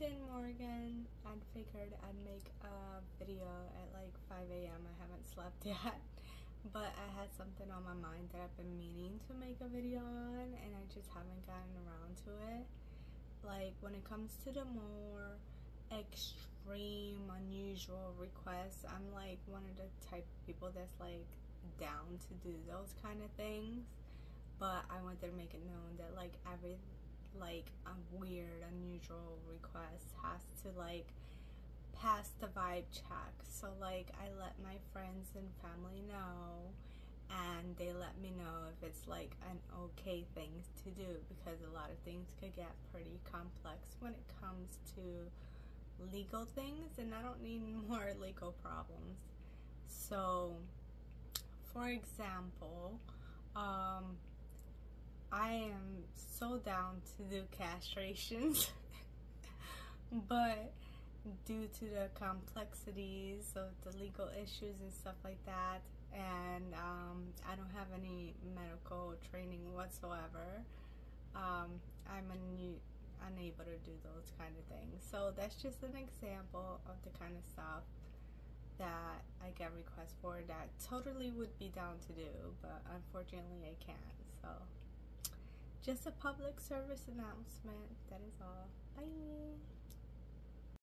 Milton, Morgan. I figured I'd make a video at like 5 a.m. I haven't slept yet, but I had something on my mind that I've been meaning to make a video on, and I just haven't gotten around to it. Like when it comes to the more extreme, unusual requests, I'm like one of the type of people that's like down to do those kind of things. But I wanted to make it known that like every like a weird, unusual request has to like pass the vibe check. So like I let my friends and family know and they let me know if it's like an okay thing to do because a lot of things could get pretty complex when it comes to legal things and I don't need more legal problems. So for example, um, I am so down to do castrations, but due to the complexities of the legal issues and stuff like that, and um, I don't have any medical training whatsoever, um, I'm unable to do those kind of things. So that's just an example of the kind of stuff that I get requests for that totally would be down to do, but unfortunately I can't. So just a public service announcement. That is all. Bye.